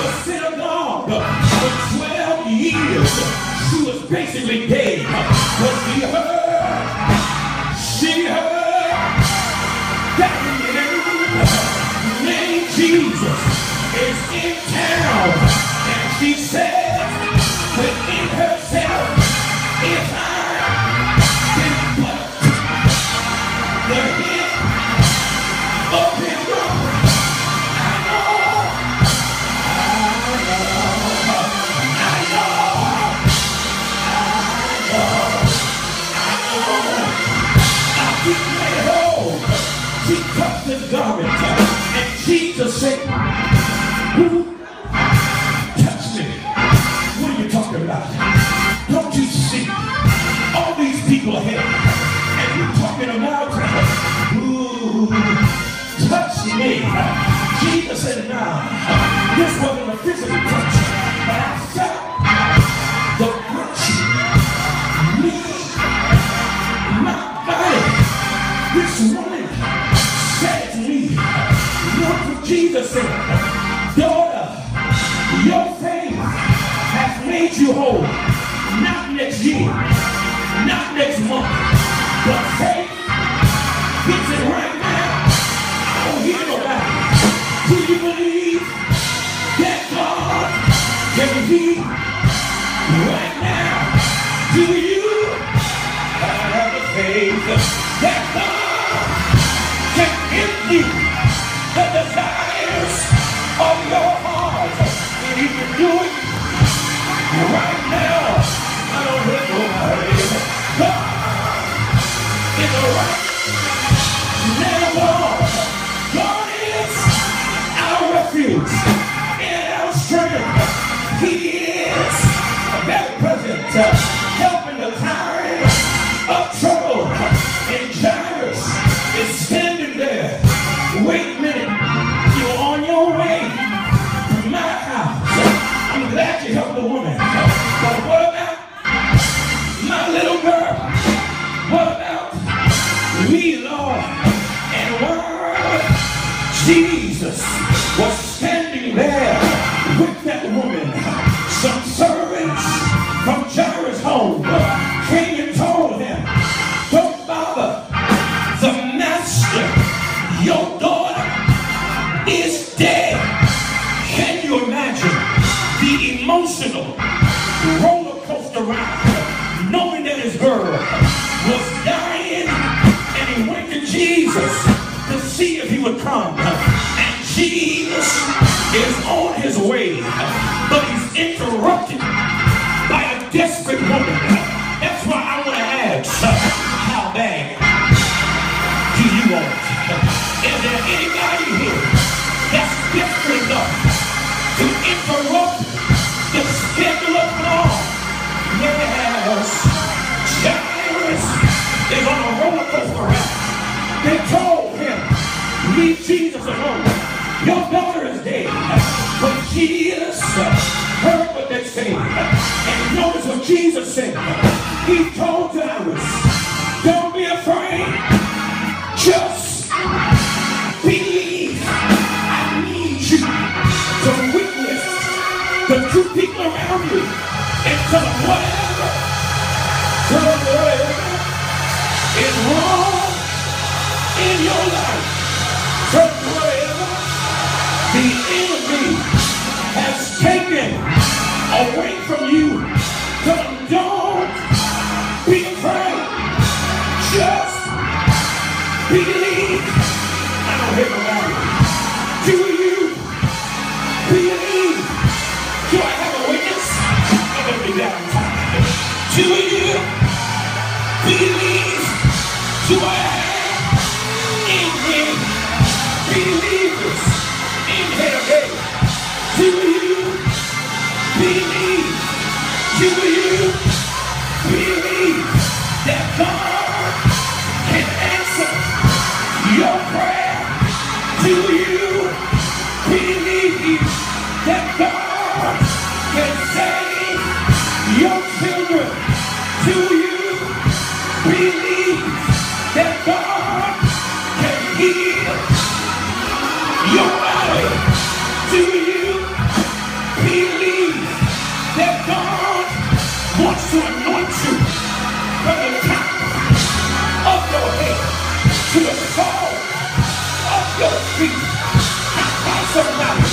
a synagogue for 12 years. She was basically dead. But she heard, people here? Month, but gets it right now. I don't hear nobody. Do you believe that God can heal right now? Do you have the faith that God can give you He is very present uh, help in the time of trouble. And Jairus is standing there. Wait a minute. You're on your way to my house. I'm glad you helped the woman. But what about my little girl? What about me, Lord? And Jesus woman, some servants from Jairus' home came and told him, Don't bother the master. Your daughter is dead. Can you imagine the emotional roller coaster ride knowing that his girl was dying anybody two people around you and them whatever, tell believe? Do I have any believers in today? Do you believe? Do you believe that God can answer your prayer? Do you believe believe that God can heal your body. Do you believe that God wants to anoint you from the top of your head to the sole of your feet? Now.